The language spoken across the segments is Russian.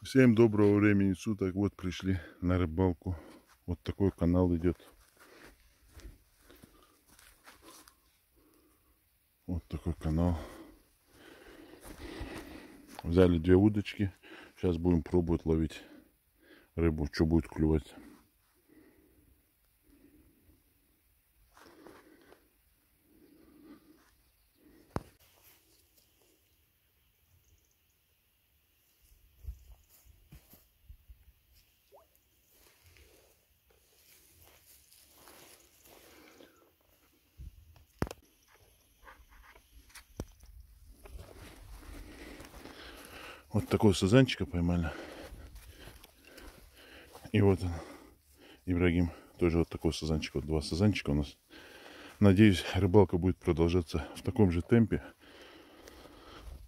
Всем доброго времени суток. Вот пришли на рыбалку. Вот такой канал идет. Вот такой канал. Взяли две удочки. Сейчас будем пробовать ловить рыбу. Что будет клювать. Вот такого сазанчика поймали. И вот он, Ибрагим. Тоже вот такой сазанчик. Вот два сазанчика у нас. Надеюсь, рыбалка будет продолжаться в таком же темпе.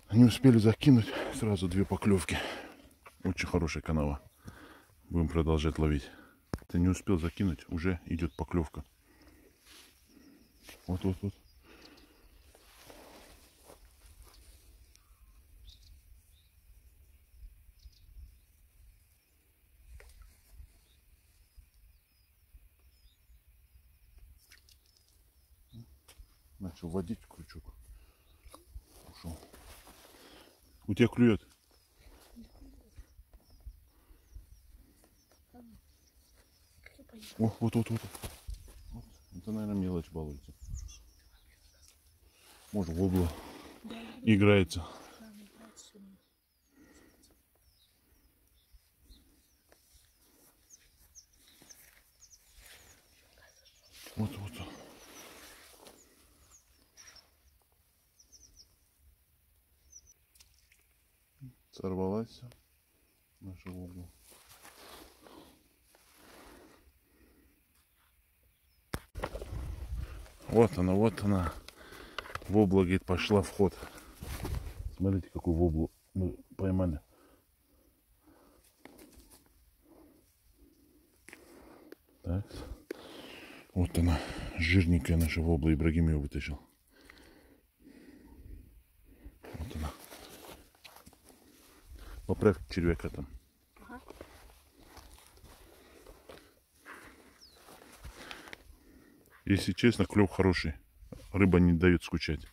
Они успели закинуть сразу две поклевки. Очень хорошая канава. Будем продолжать ловить. Ты не успел закинуть, уже идет поклевка. Вот, Начал водить крючок. Ушел. У тебя клюет? О, вот, вот, вот. Это, наверное, мелочь балуется. Может, вобла играется. Вот, вот. Сорвалась наша вобла. Вот она, вот она. Вобла, говорит, пошла в ход. Смотрите, какую воблу мы поймали. Так. Вот она, жирненькая наша вобла. Ибрагим ее вытащил. Вот она. Поправь червяка там. Ага. Если честно, клев хороший. Рыба не дает скучать.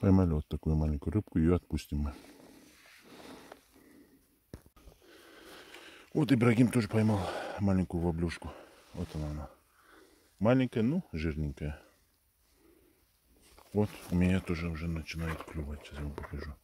Поймали вот такую маленькую рыбку, ее отпустим мы. Вот Ибрагим тоже поймал маленькую воблюшку. Вот она она. Маленькая, ну, жирненькая. Вот, у меня тоже уже начинает клювать. Сейчас я вам покажу.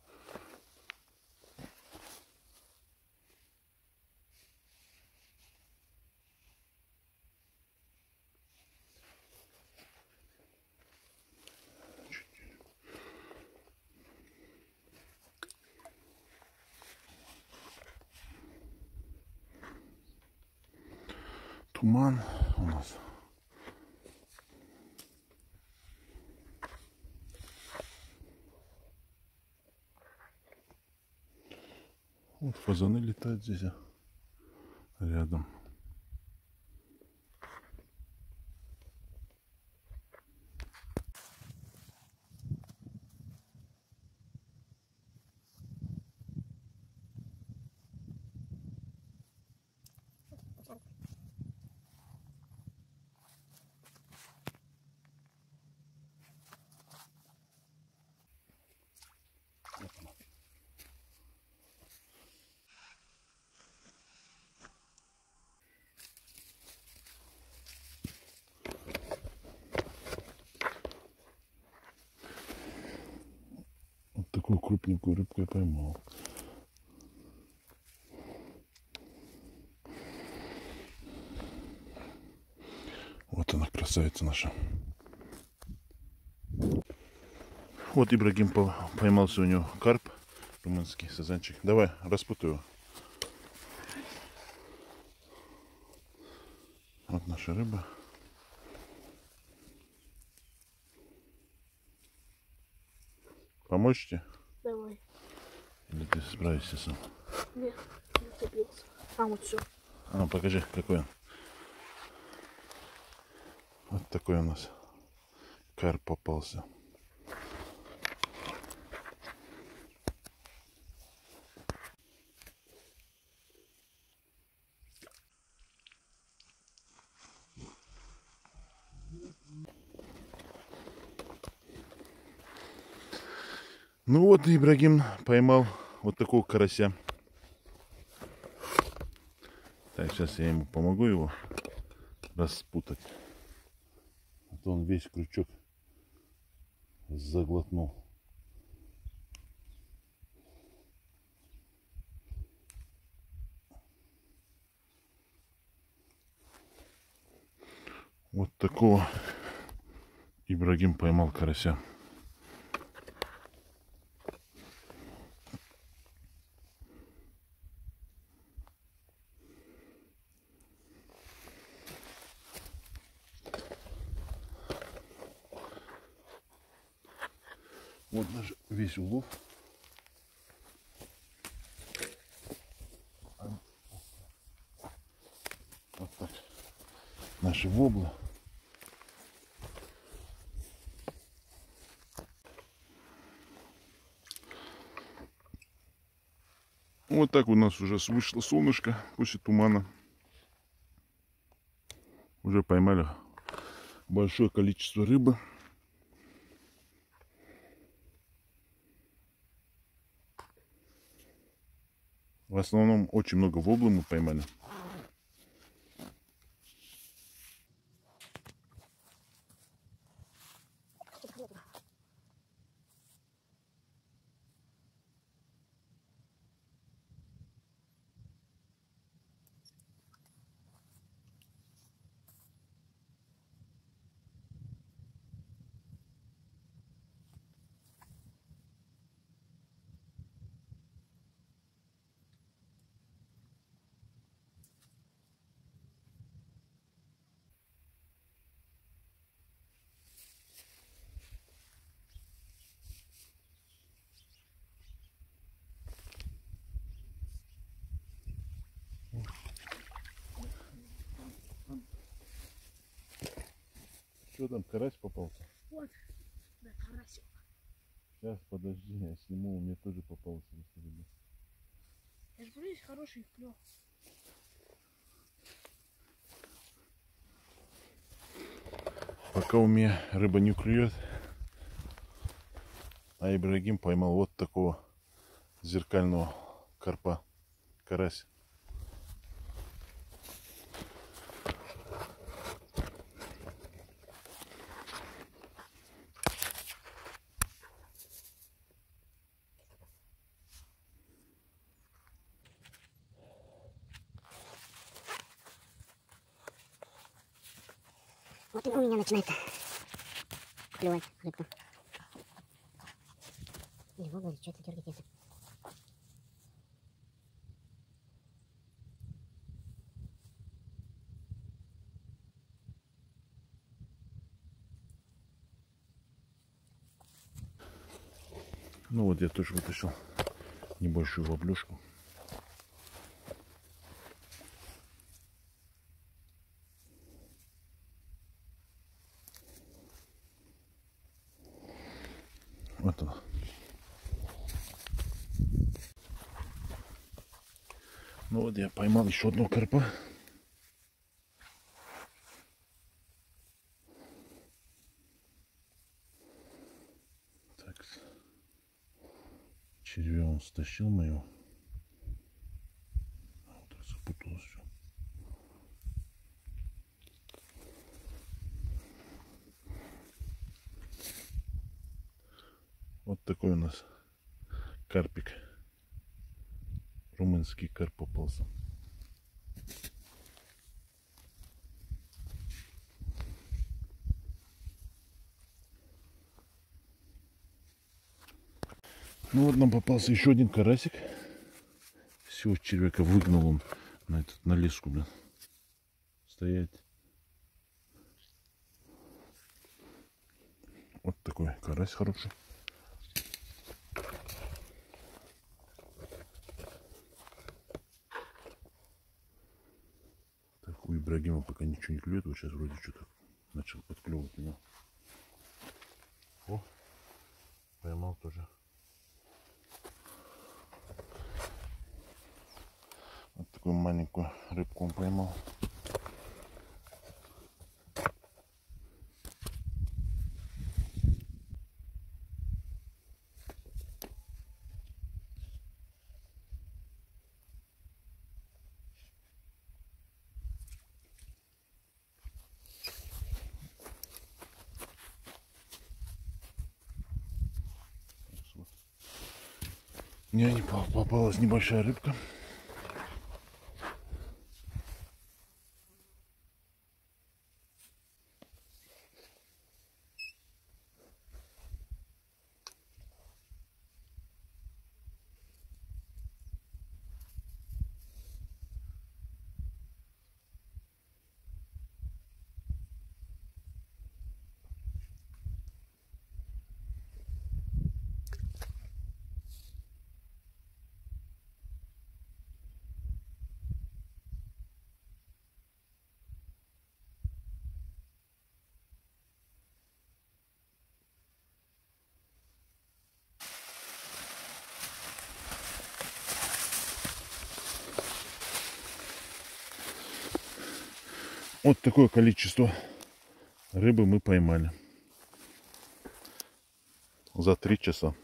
Туман у нас. Вот фазаны летают здесь а, рядом. Вот такую крупненькую рыбку я поймал. Вот она, красавица наша. Вот Ибрагим по- поймал сегодня карп, румынский сазанчик. Давай, распутай его. Вот наша рыба. Помочь тебе? Давай. Или ты справишься сам? Нет, не цепился. А, вот все. А, ну покажи, какой он. Вот такой у нас кар попался. Ну вот Ибрагим поймал вот такого карася. Так, сейчас я ему помогу его распутать. А то он весь крючок заглотнул. Вот такого Ибрагим поймал карася. Вот наш весь улов. Вот так. Наши воблы. Вот так у нас уже вышло солнышко после тумана. Уже поймали большое количество рыбы. В основном очень много воблы мы поймали. Что там, карась попался? Вот, да, карасик. Сейчас, подожди, я сниму, у меня тоже попался. рыба. Я же говорю, есть хороший клев. Пока у меня рыба не клюет, а Ибрагим поймал вот такого зеркального карпа, карась. Вот у меня начинает клевать рыбка. Или в область что-то дергать это. Ну вот я тоже вытащил небольшую воблюшку. Вот она. Ну вот я поймал еще одного карпа. Так. Червя он стащил мою. А вот запуталось все. Вот такой у нас карпик. Румынский карп попался. Ну вот нам попался еще один карасик. Все, червяка выгнал он на, этот, на леску, блин. Стоять. Вот такой карась хороший. У Ибрагима пока ничего не клюет. Вот сейчас вроде что-то начал подклевывать меня. О, поймал тоже. Вот такую маленькую рыбку он поймал. Не, не попал- попалась небольшая рыбка. Вот такое количество рыбы мы поймали. За три часа.